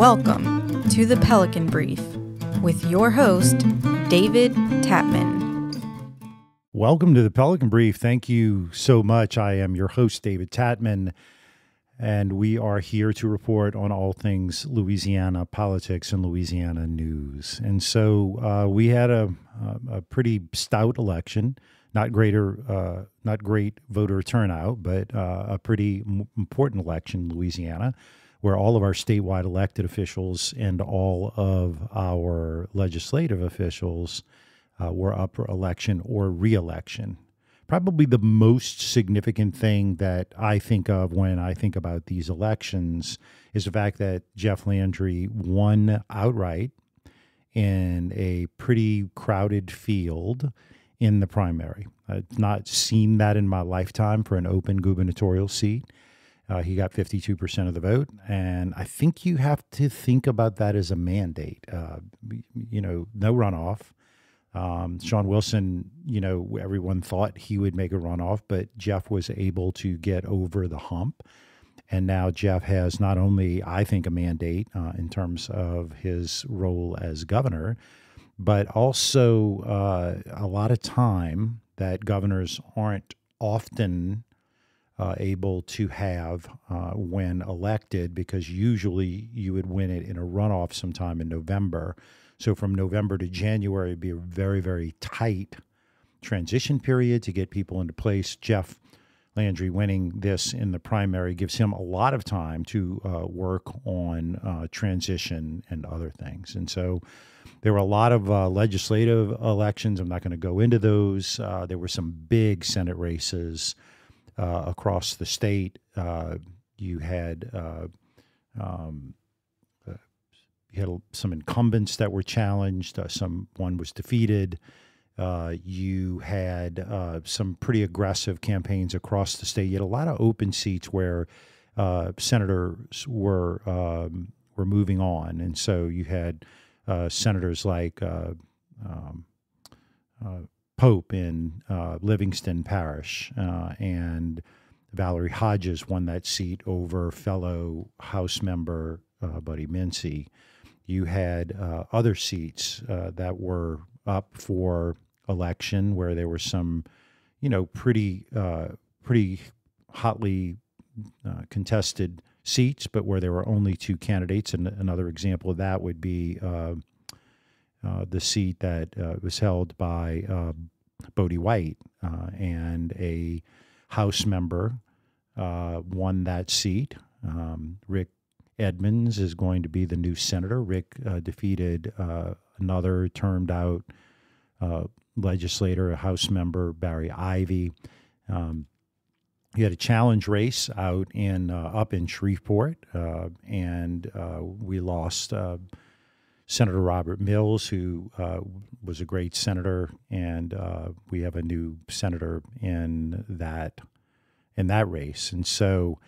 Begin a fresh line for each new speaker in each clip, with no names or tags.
Welcome to the Pelican Brief with your host, David Tatman.
Welcome to the Pelican Brief. Thank you so much. I am your host, David Tatman, and we are here to report on all things Louisiana politics and Louisiana news. And so uh, we had a, a, pretty stout election, not greater, uh, not great voter turnout, but uh, a pretty important election in Louisiana where all of our statewide elected officials and all of our legislative officials uh, were up for election or reelection. Probably the most significant thing that I think of when I think about these elections is the fact that Jeff Landry won outright in a pretty crowded field in the primary. I've not seen that in my lifetime for an open gubernatorial seat. Uh, he got 52% of the vote. And I think you have to think about that as a mandate. Uh, you know, no runoff. Um, Shawn Wilson, you know, everyone thought he would make a runoff, but Jeff was able to get over the hump. And now Jeff has not only, I think, a mandate uh, in terms of his role as governor, but also uh, a lot of time that governors aren't often uh, able to have uh, when elected because usually you would win it in a runoff sometime in November. So from November to January would be a very, very tight transition period to get people into place. Jeff Landry winning this in the primary gives him a lot of time to uh, work on uh, transition and other things. And so there were a lot of uh, legislative elections. I'm not going to go into those. Uh, there were some big Senate races uh, across the state. Uh, you had uh, um, uh, you had some incumbents that were challenged. Uh, some one was defeated. you had some pretty aggressive campaigns across the state. You had a lot of open seats where senators were um, were moving on, and so you had senators like. Um, Pope in uh, Livingston Parish, uh, and Valerie Hodges won that seat over fellow House member uh, Buddy Mincey. You had uh, other seats uh, that were up for election where there were some, you know, pretty pretty hotly contested seats, but where there were only two candidates. And another example of that would be uh, the seat that uh, was held by uh, Bodi White, uh, and a House member uh, won that seat. Um, Rick Edmonds is going to be the new senator. Rick defeated another termed out legislator, a House member, Barry Ivey. Um, he had a challenge race out in uh, up in Shreveport, uh, and uh, we lost Senator Robert Mills, who uh, was a great senator, and uh, we have a new senator in that in that race. And so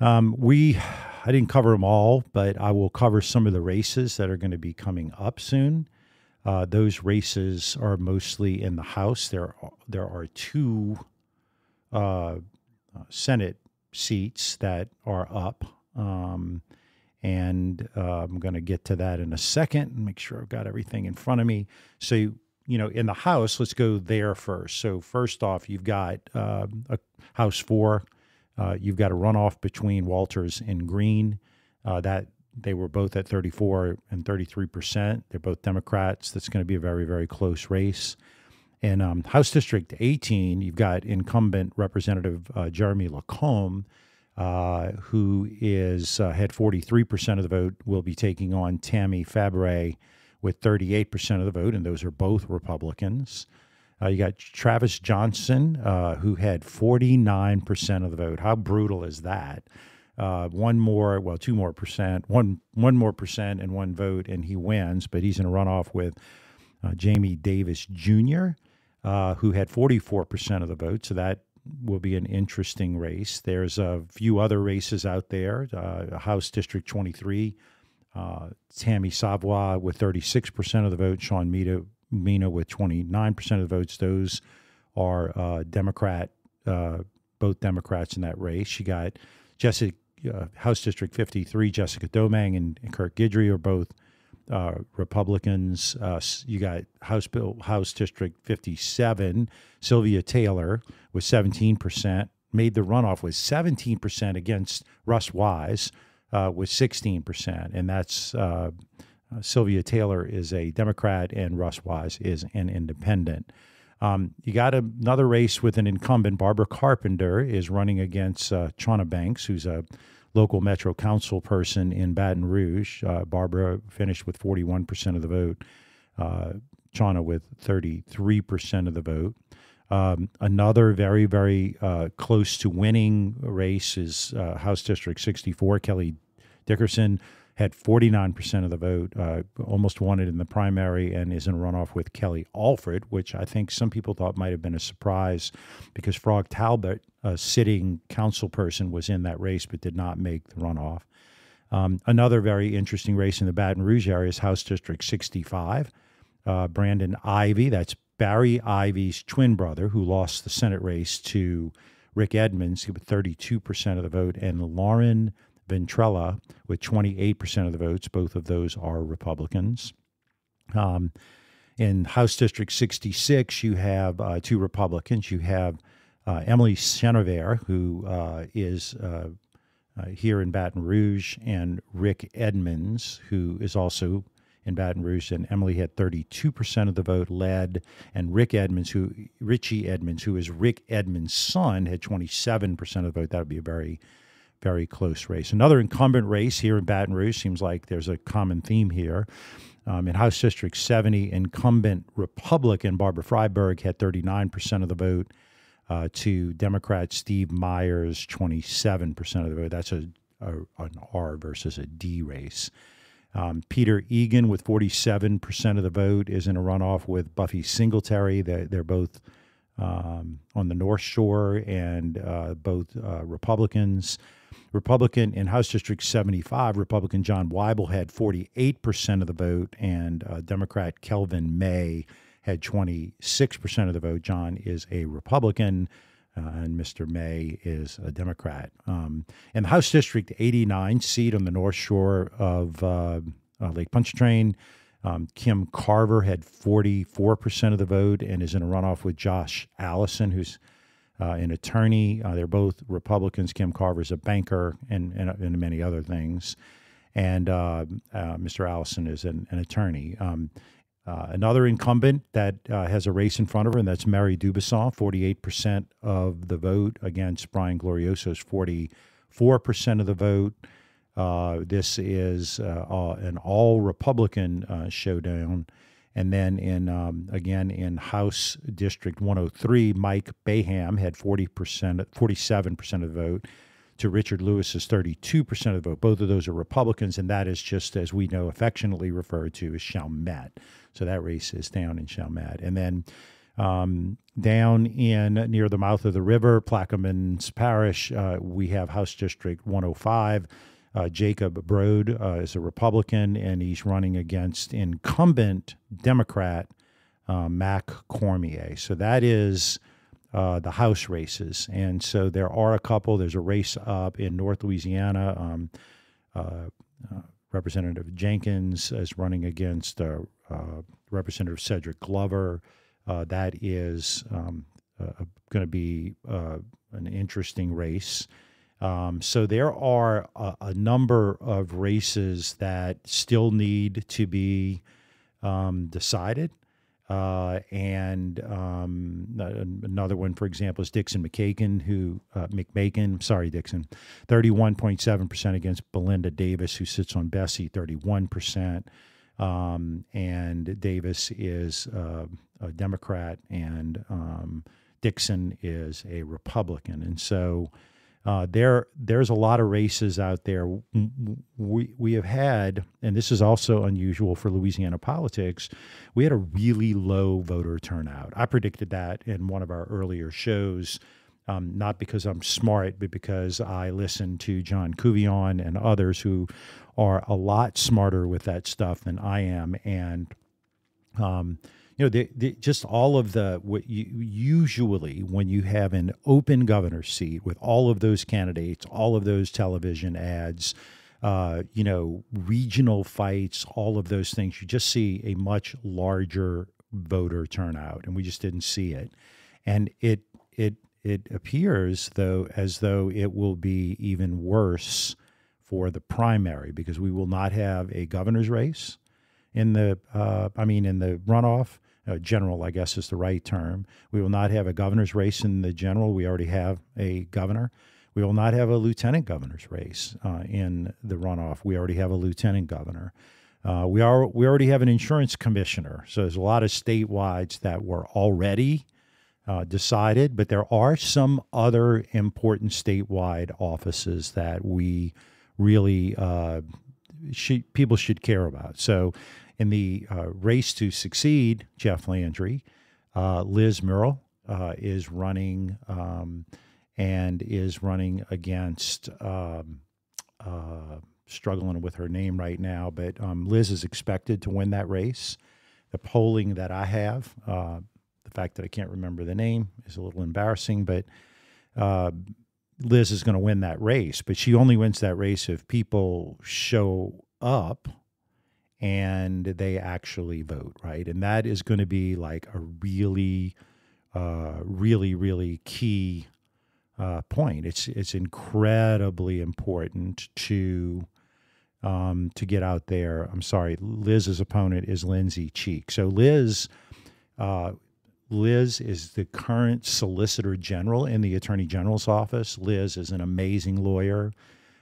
um, we, I didn't cover them all, but I will cover some of the races that are going to be coming up soon. Uh, those races are mostly in the House. There, there are two uh, Senate seats that are up. Um, and uh, I'm going to get to that in a second and make sure I've got everything in front of me. So, you know, in the House, let's go there first. So, first off, you've got uh, a House four. Uh, you've got a runoff between Walters and Green. Uh, that they were both at 34 and 33 percent. They're both Democrats. That's going to be a very, very close race. In um, House District 18, you've got incumbent Representative uh, Jeremy LaCombe uh, who is uh, had 43% of the vote, will be taking on Tammy Fabre with 38% of the vote, and those are both Republicans. Uh, you got Travis Johnson, uh, who had 49% of the vote. How brutal is that? Uh, one more, well, two more percent, one one more percent, and one vote, and he wins. But he's in a runoff with uh, Jamie Davis Jr., who had 44% of the vote. So that will be an interesting race. There's a few other races out there. Uh, House District 23, uh, Tammy Savoy with 36% of the vote, Sean Mina, Mina with 29% of the votes. Those are uh, Democrat, uh, both Democrats in that race. She got Jessica, uh, House District 53, Jessica Domangue and, and Kirk Guidry are both uh, Republicans. Uh, you got House Bill House District 57, Sylvia Taylor with 17 percent, made the runoff with 17 percent against Russ Wise uh, with 16 percent, and that's uh, uh, Sylvia Taylor is a Democrat and Russ Wise is an independent. Um, you got another race with an incumbent. Barbara Carpenter is running against uh, Chauna Banks, who's a local Metro Council person in Baton Rouge. Uh, Barbara finished with 41% of the vote, uh, Chauna with 33% of the vote. Um, another very, very uh, close to winning race is uh, House District 64. Kelly Dickerson had 49% of the vote, uh, almost won it in the primary, and is in a runoff with Kelly Alfred, which I think some people thought might have been a surprise because Frog Talbot, a sitting council person, was in that race but did not make the runoff. Um, another very interesting race in the Baton Rouge area is House District 65. Uh, Brandon Ivey, that's Barry Ivey's twin brother, who lost the Senate race to Rick Edmonds, with 32% of the vote, and Lauren Ventrella with 28% of the votes. Both of those are Republicans. Um, in House District 66, you have uh, two Republicans. You have uh, Emily Chenevert, who uh, is uh, uh, here in Baton Rouge, and Rick Edmonds, who is also in Baton Rouge. And Emily had 32% of the vote, led, and Rick Edmonds, who Richie Edmonds, who is Rick Edmonds' son, had 27% of the vote. That would be a very very close race. Another incumbent race here in Baton Rouge seems like there's a common theme here. Um, in House District 70, incumbent Republican Barbara Freiberg had 39% of the vote uh, to Democrat Steve Myers, 27% of the vote. That's a, a an R versus a D race. Um, Peter Egan with 47% of the vote is in a runoff with Buffy Singletary. They're, they're both um, on the North Shore and uh, both uh, Republicans. Republican in House District 75, Republican John Wyble had 48% of the vote, and uh, Democrat Kelvin May had 26% of the vote. John is a Republican, uh, and Mr. May is a Democrat. Um, and the House District 89 seat on the North Shore of uh, uh Lake Pontchartrain, um, Kim Carver had 44% of the vote and is in a runoff with Josh Allison, who's uh, an attorney. Uh, they're both Republicans. Kim Carver's a banker and, and, and many other things. And uh, uh Mr. Allison is an, an attorney. Um, uh, another incumbent that uh, has a race in front of her, and that's Mary DuBuisson, 48% of the vote against Brian Glorioso's 44% of the vote. This is an all Republican showdown. And then in um, again in House District 103, Mike Bayham had 40 percent, 47 percent of the vote, to Richard Lewis's 32 percent of the vote. Both of those are Republicans, and that is just as we know affectionately referred to as Chalmette. So that race is down in Chalmette, and then. Um, down in near the mouth of the river, Plaquemines Parish, uh, we have House District 105. Uh, Jacob Braud uh, is a Republican, and he's running against incumbent Democrat uh, Mack Cormier. So that is uh, the House races. And so there are a couple. There's a race up in North Louisiana. Um, uh, uh, Representative Jenkins is running against Representative Cedric Glover. that is um, going to be an interesting race. Um, so there are a, a, number of races that still need to be um, decided. Uh, and um, another one, for example, is Dixon McKagan, who uh, McMakin, sorry, Dixon, 31.7% against Belinda Davis, who sits on BESE, 31%. Um, and Davis is uh, a Democrat, and um, Dixon is a Republican. And so uh, there, there's a lot of races out there. We we have had, and this is also unusual for Louisiana politics. We had a really low voter turnout. I predicted that in one of our earlier shows. Um, not because I'm smart, but because I listen to John Couvillon and others who are a lot smarter with that stuff than I am. And, um, you know, the, the, just all of the what you, usually when you have an open governor's seat with all of those candidates, all of those television ads, uh, you know, regional fights, all of those things, you just see a much larger voter turnout, and we just didn't see it. And it it it appears though as though it will be even worse for the primary because we will not have a governor's race in the uh, I mean in the runoff. Uh, general, I guess, is the right term. We will not have a governor's race in the general. We already have a governor. We will not have a lieutenant governor's race uh, in the runoff. We already have a lieutenant governor. Uh, we are we already have an insurance commissioner. So there's a lot of statewide that were already uh, decided, but there are some other important statewide offices that we really uh, should, people should care about. So in the uh, race to succeed Jeff Landry, uh, Liz Murrill uh, is running um, and is running against. Um, uh, struggling with her name right now, but um, Liz is expected to win that race. The polling that I have, uh, the fact that I can't remember the name is a little embarrassing, but uh, Liz is going to win that race. But she only wins that race if people show up and they actually vote, right? And that is going to be like a really, uh, really, really key uh, point. It's it's incredibly important to um, to get out there. I'm sorry, Liz's opponent is Lindsay Cheek. So Liz, uh, Liz is the current Solicitor General in the Attorney General's office. Liz is an amazing lawyer,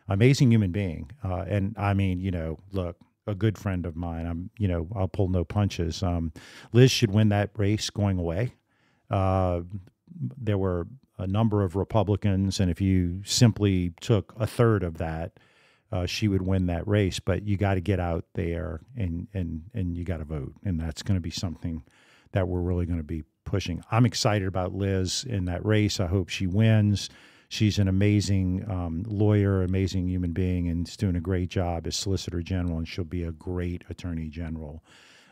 amazing human being, uh, and I mean, you know, look, a good friend of mine. I'm, you know, I'll pull no punches. Um, Liz should win that race going away. Uh, there were a number of Republicans, and if you simply took a third of that, uh, she would win that race. But you got to get out there and and and you got to vote, and that's going to be something that we're really going to be pushing. I'm excited about Liz in that race. I hope she wins. She's an amazing um, lawyer, amazing human being, and is doing a great job as Solicitor General, and she'll be a great Attorney General.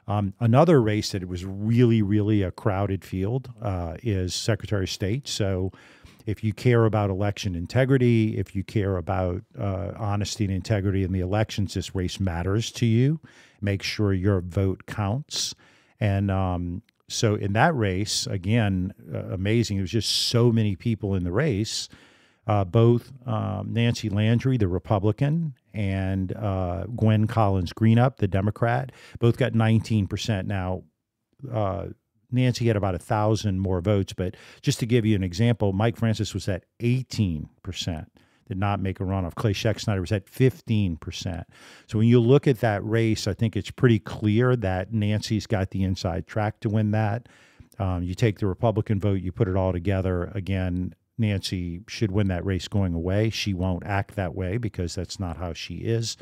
Um, another race that it was really, really a crowded field uh, is Secretary of State. So, if you care about election integrity, if you care about uh, honesty and integrity in the elections, this race matters to you. Make sure your vote counts. And um, so, in that race, again, uh, amazing. There was just so many people in the race uh, both um, Nancy Landry, the Republican, and uh, Gwen Collins Greenup, the Democrat, both got 19%. Now, uh, Nancy had about a thousand more votes, but just to give you an example, Mike Francis was at 18%, did not make a runoff. Clay Schexnayder was at 15%. So when you look at that race, I think it's pretty clear that Nancy's got the inside track to win that. Um, you take the Republican vote, you put it all together. Again, Nancy should win that race going away. She won't act that way because that's not how she is,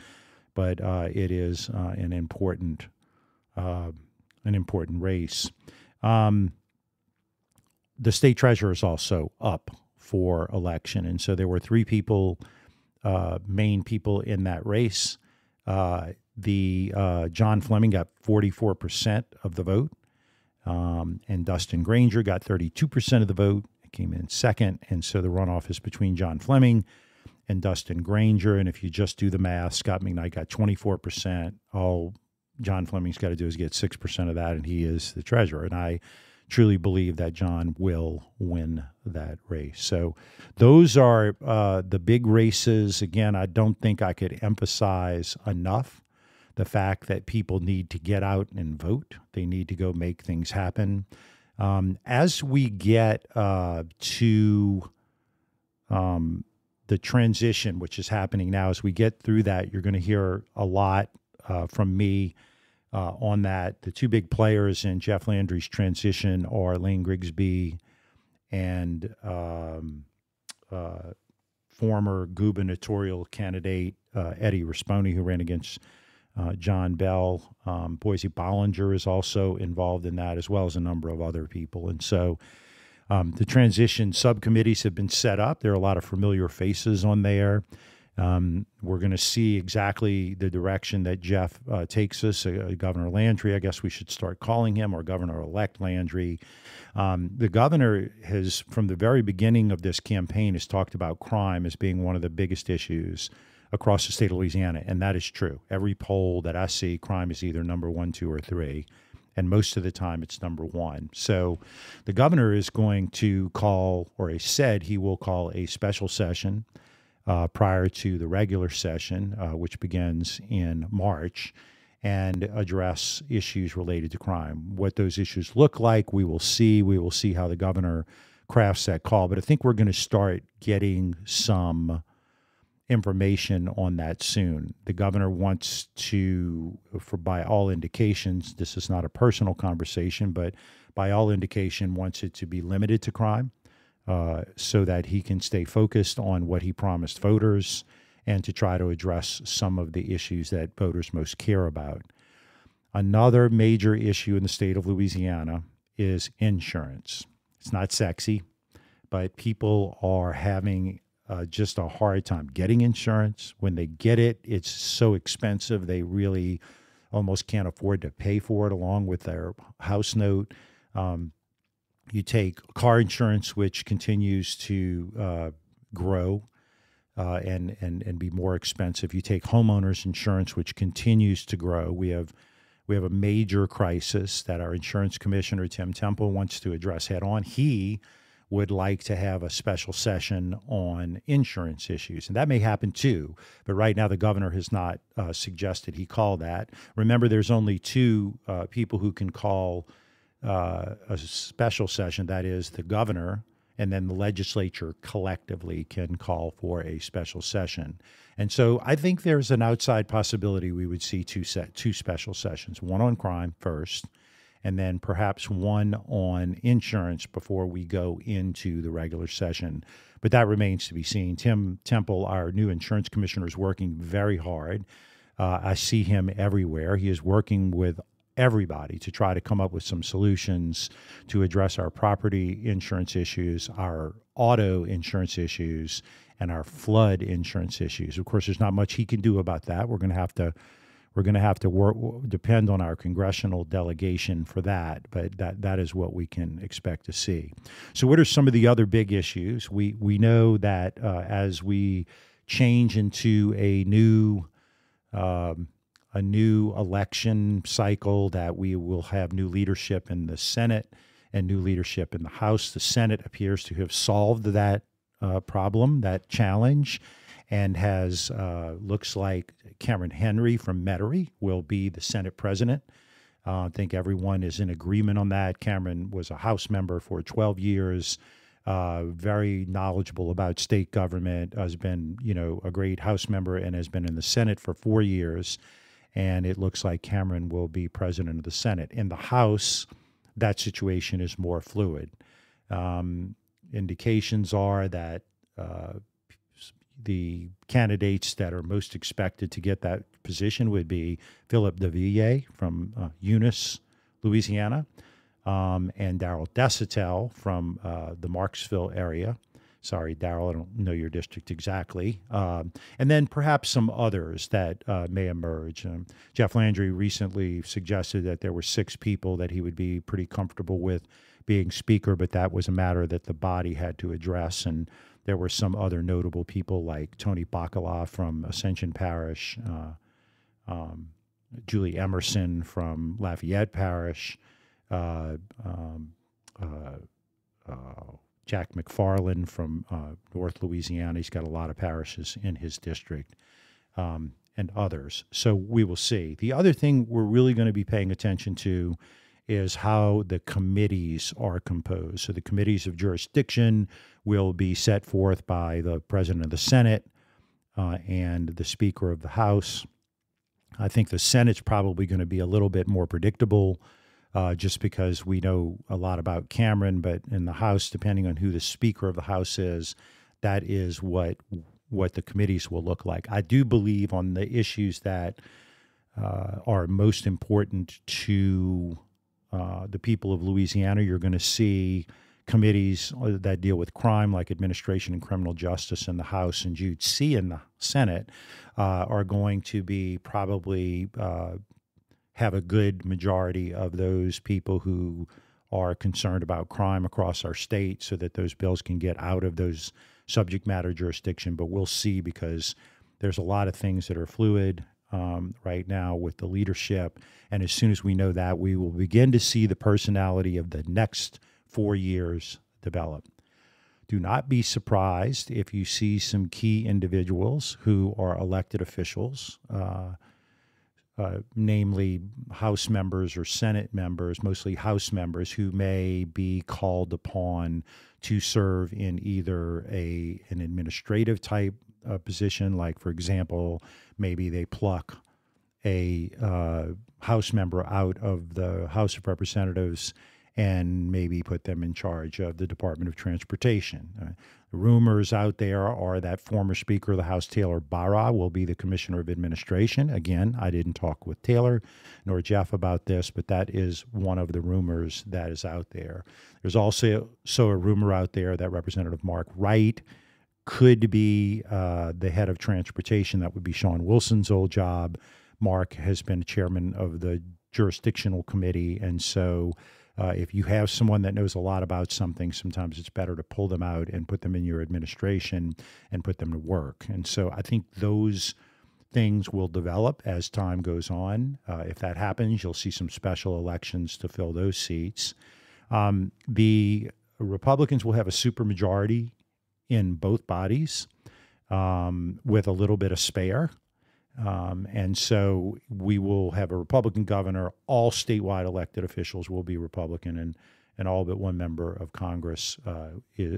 but uh, it is uh, an important uh, an important race. Um, the state treasurer is also up for election, and so there were three people, uh, main people in that race. Uh, the John Fleming got forty four percent of the vote. Um, and Dustin Granger got 32% of the vote, came in second. And so the runoff is between John Fleming and Dustin Granger. And if you just do the math, Scott McKnight got 24%. All John Fleming's got to do is get 6% of that, and he is the treasurer. And I truly believe that John will win that race. So those are uh, the big races. Again, I don't think I could emphasize enough the fact that people need to get out and vote. They need to go make things happen. Um, as we get uh, to um, the transition, which is happening now, as we get through that, you're going to hear a lot uh, from me uh, on that. The two big players in Jeff Landry's transition are Lane Grigsby and um, uh, former gubernatorial candidate uh, Eddie Rispone, who ran against uh, John Bell, um, Boysie Bollinger is also involved in that, as well as a number of other people. And so um, the transition subcommittees have been set up. There are a lot of familiar faces on there. Um, we're going to see exactly the direction that Jeff uh, takes us. Uh, governor Landry, I guess we should start calling him, or Governor elect Landry. Um, the governor has, from the very beginning of this campaign, has talked about crime as being one of the biggest issues across the state of Louisiana, and that is true. Every poll that I see, crime is either number one, two, or three, and most of the time it's number one. So the governor is going to call, or he said he will call a special session uh, prior to the regular session, uh, which begins in March, and address issues related to crime. What those issues look like, we will see. We will see how the governor crafts that call. But I think we're going to start getting some information on that soon. The governor wants to, for by all indications, this is not a personal conversation, but by all indication, wants it to be limited to crime, uh, so that he can stay focused on what he promised voters and to try to address some of the issues that voters most care about. Another major issue in the state of Louisiana is insurance. It's not sexy, but people are having uh, just a hard time getting insurance. When they get it, it's so expensive they really almost can't afford to pay for it along with their house note. Um, you take car insurance, which continues to uh, grow uh, and, and, and be more expensive. You take homeowners insurance, which continues to grow. We have we have a major crisis that our insurance commissioner Tim Temple wants to address head on. He would like to have a special session on insurance issues. And that may happen too, but right now the governor has not uh, suggested he call that. Remember, there's only two uh, people who can call uh, a special session that is, the governor and then the legislature collectively can call for a special session. And so I think there's an outside possibility we would see two set two special sessions, one on crime first and then perhaps one on insurance before we go into the regular session. But that remains to be seen. Tim Temple, our new insurance commissioner, is working very hard. Uh, I see him everywhere. He is working with everybody to try to come up with some solutions to address our property insurance issues, our auto insurance issues, and our flood insurance issues. Of course, there's not much he can do about that. We're going to have to we're going to have to work depend on our congressional delegation for that, but that that is what we can expect to see. So, what are some of the other big issues? We we know that uh, as we change into a new um, a new election cycle, that we will have new leadership in the Senate and new leadership in the House. The Senate appears to have solved that uh, problem, that challenge and has uh, looks like Cameron Henry from Metairie will be the Senate president. Uh, I think everyone is in agreement on that. Cameron was a House member for 12 years, uh, very knowledgeable about state government, has been, you know, a great House member and has been in the Senate for four years. And it looks like Cameron will be president of the Senate. In the House, that situation is more fluid. Um, indications are that uh, the candidates that are most expected to get that position would be Philip DeVillier from uh, Eunice, Louisiana, um, and Daryl Deshotel from uh, the Marksville area. Sorry, Daryl, I don't know your district exactly. Um, and then perhaps some others that uh, may emerge. Um, Jeff Landry recently suggested that there were six people that he would be pretty comfortable with being speaker, but that was a matter that the body had to address. And there were some other notable people like Tony Bacala from Ascension Parish, uh, um, Julie Emerson from Lafayette Parish, uh, um, uh, uh Jack McFarland from uh, North Louisiana. He's got a lot of parishes in his district. Um, and others. So we will see. The other thing we're really going to be paying attention to is how the committees are composed. So the committees of jurisdiction will be set forth by the president of the Senate uh, and the Speaker of the House. I think the Senate's probably going to be a little bit more predictable. Uh, just because we know a lot about Cameron, but in the House, depending on who the Speaker of the House is, that is what what the committees will look like. I do believe on the issues that uh, are most important to uh, the people of Louisiana. You're going to see committees uh, that deal with crime, like administration and criminal justice in the House and Jud C in the Senate, uh, are going to be probably uh, have a good majority of those people who are concerned about crime across our state so that those bills can get out of those subject matter jurisdiction. But we'll see because there's a lot of things that are fluid um, right now with the leadership. And as soon as we know that, we will begin to see the personality of the next four years develop. Do not be surprised if you see some key individuals who are elected officials. Uh, uh, namely House members or Senate members, mostly House members, who may be called upon to serve in either a an administrative type uh, position, like for example, maybe they pluck a uh, House member out of the House of Representatives and maybe put them in charge of the Department of Transportation. Uh, rumors out there are that former Speaker of the House, Taylor Barras, will be the Commissioner of Administration. Again, I didn't talk with Taylor nor Jeff about this, but that is one of the rumors that is out there. There's also so a rumor out there that Representative Mark Wright could be uh, the head of transportation. That would be Shawn Wilson's old job. Mark has been chairman of the jurisdictional committee, and so uh, if you have someone that knows a lot about something, sometimes it's better to pull them out and put them in your administration and put them to work. And so I think those things will develop as time goes on. Uh, if that happens, you'll see some special elections to fill those seats. Um, the Republicans will have a supermajority in both bodies um, with a little bit of spare. Um, and so we will have a Republican governor. All statewide elected officials will be Republican, and, and all but one member of Congress uh,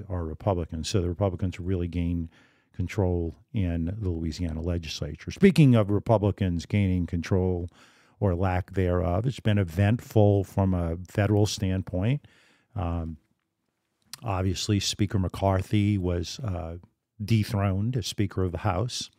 are Republicans. So the Republicans really gain control in the Louisiana legislature. Speaking of Republicans gaining control or lack thereof, it's been eventful from a federal standpoint. Um, obviously, Speaker McCarthy was uh, dethroned as Speaker of the House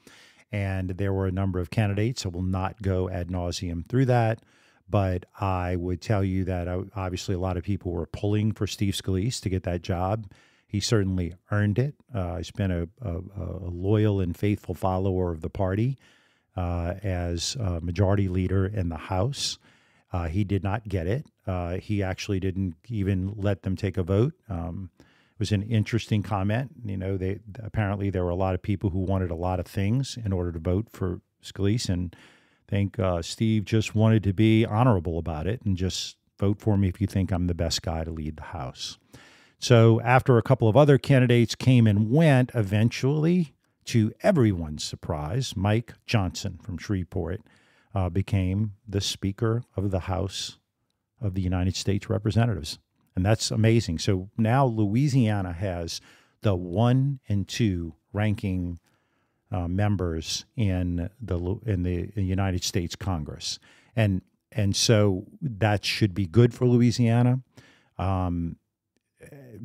and there were a number of candidates. I will not go ad nauseum through that, but I would tell you that uh, obviously a lot of people were pulling for Steve Scalise to get that job. He certainly earned it. Uh, he's been a, a, a, loyal and faithful follower of the party uh, as majority leader in the House. Uh, he did not get it. Uh, he actually didn't even let them take a vote. Um, was an interesting comment. You know, they apparently there were a lot of people who wanted a lot of things in order to vote for Scalise, and I think uh, Steve just wanted to be honorable about it and just vote for me if you think I'm the best guy to lead the House. So after a couple of other candidates came and went, eventually, to everyone's surprise, Mike Johnson from Shreveport uh, became the Speaker of the House of the United States Representatives and that's amazing. So now Louisiana has the one and two ranking uh, members in the in the United States Congress, and and so that should be good for Louisiana. Um,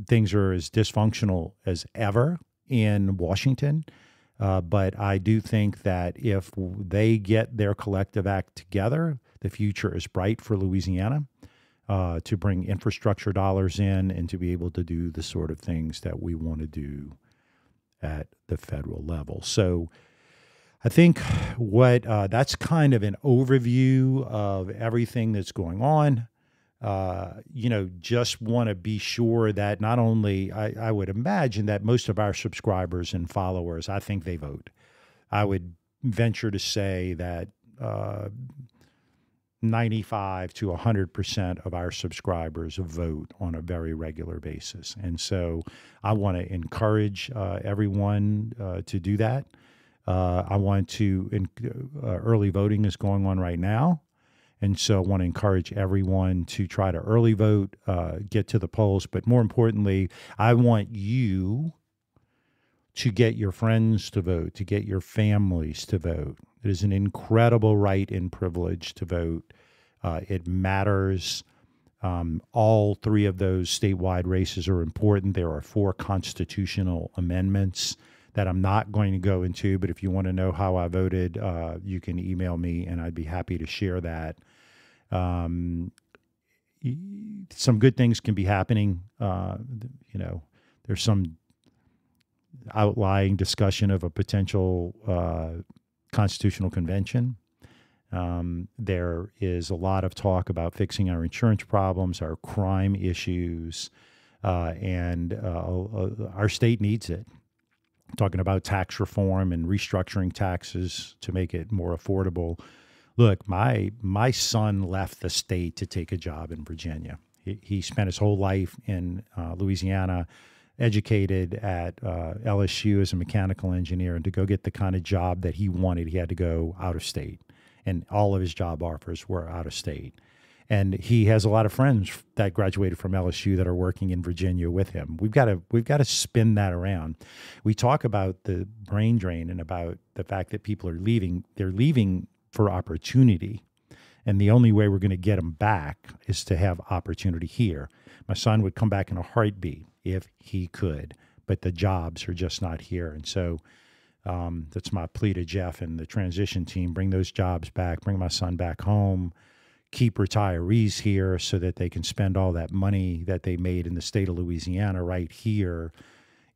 things are as dysfunctional as ever in Washington. Uh, but I do think that if they get their collective act together, the future is bright for Louisiana uh, to bring infrastructure dollars in and to be able to do the sort of things that we want to do at the federal level. So I think what uh, that's kind of an overview of everything that's going on. Uh, you know, just want to be sure that not only I, I would imagine that most of our subscribers and followers, I think they vote. I would venture to say that uh, 95 to 100% of our subscribers vote on a very regular basis. And so I want to encourage uh, everyone uh, to do that. Uh, I want to, in, uh, early voting is going on right now. And so I want to encourage everyone to try to early vote, uh, get to the polls. But more importantly, I want you to get your friends to vote, to get your families to vote. It is an incredible right and privilege to vote. Uh, it matters. Um, all three of those statewide races are important. There are four constitutional amendments that I'm not going to go into, but if you want to know how I voted, uh, you can email me and I'd be happy to share that. Um, some good things can be happening. Uh, you know, there's some outlying discussion of a potential uh, constitutional convention. Um, there is a lot of talk about fixing our insurance problems, our crime issues, uh, and uh, our state needs it. Talking about tax reform and restructuring taxes to make it more affordable. Look, my my son left the state to take a job in Virginia. He, he spent his whole life in uh, Louisiana educated at uh, LSU as a mechanical engineer, and to go get the kind of job that he wanted, he had to go out of state. And all of his job offers were out of state. And he has a lot of friends that graduated from LSU that are working in Virginia with him. We've got to we've got to spin that around. We talk about the brain drain and about the fact that people are leaving. They're leaving for opportunity. And the only way we're going to get them back is to have opportunity here. My son would come back in a heartbeat if he could, but the jobs are just not here. And so um, that's my plea to Jeff and the transition team bring those jobs back, bring my son back home, keep retirees here so that they can spend all that money that they made in the state of Louisiana right here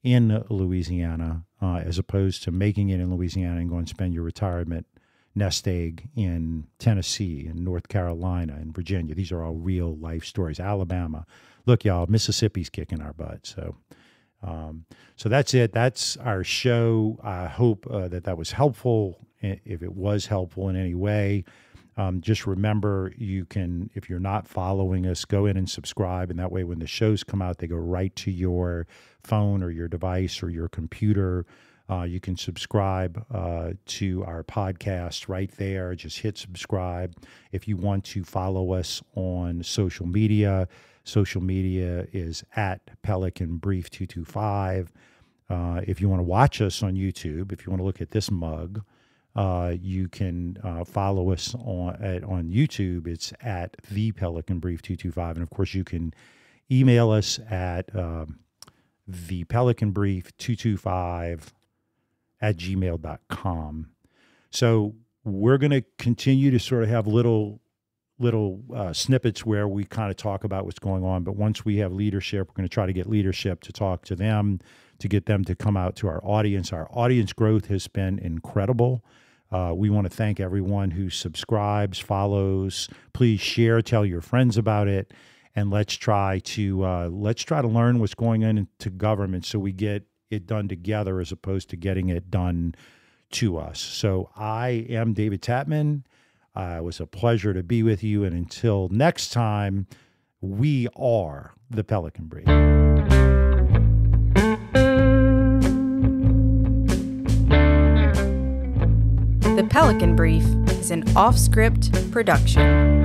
in Louisiana, uh, as opposed to making it in Louisiana and going spend your retirement nest egg in Tennessee and North Carolina and Virginia. These are all real life stories. Alabama, look, y'all, Mississippi's kicking our butt. So, um, so that's it. That's our show. I hope uh, that that was helpful. If it was helpful in any way, um, just remember you can, if you're not following us, go in and subscribe. And that way, when the shows come out, they go right to your phone or your device or your computer. Uh, you can subscribe uh, to our podcast right there. Just hit subscribe. If you want to follow us on social media, social media is at Pelican Brief 225. Uh, if you want to watch us on YouTube, if you want to look at this mug, uh, you can uh, follow us on at, on YouTube. It's at the Pelican Brief 225. And of course, you can email us at um, the Pelican Brief 225 at gmail.com. So we're going to continue to sort of have little little uh, snippets where we kind of talk about what's going on. But once we have leadership, we're going to try to get leadership to talk to them, to get them to come out to our audience. Our audience growth has been incredible. Uh, we want to thank everyone who subscribes, follows. Please share, tell your friends about it, and let's try to uh, let's try to learn what's going on into government so we get it done together as opposed to getting it done to us. So I am David Tatman. Uh, it was a pleasure to be with you. And until next time, we are the Pelican Brief.
The Pelican Brief is an off script production.